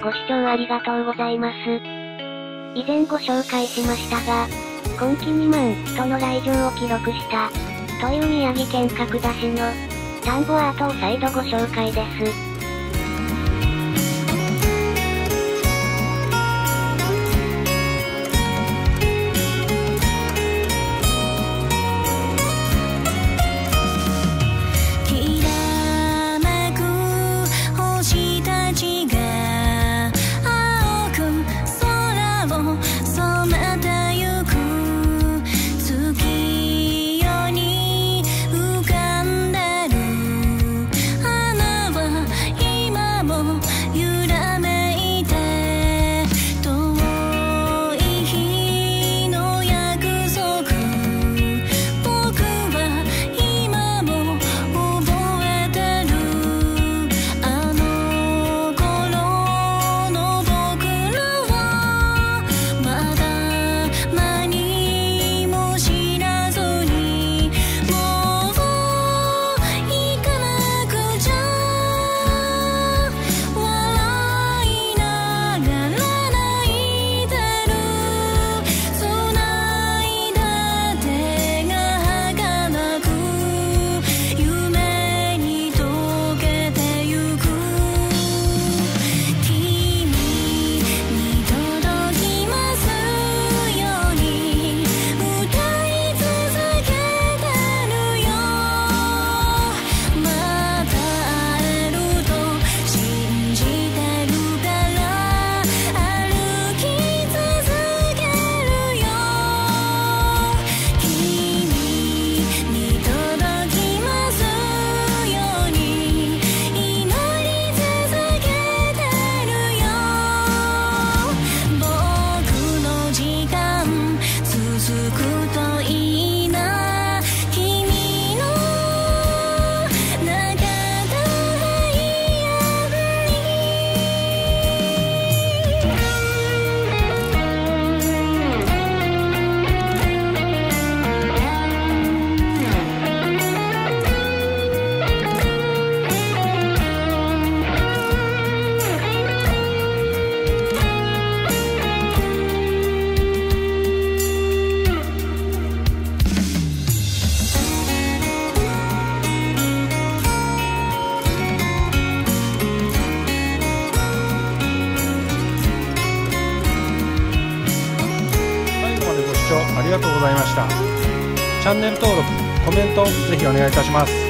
ご視聴ありがとうございます。以前ご紹介しましたが、今季2万との来場を記録した、という宮城県角田市の、田んぼアートを再度ご紹介です。聴ありがとうございました。チャンネル登録コメントぜひお願いいたします。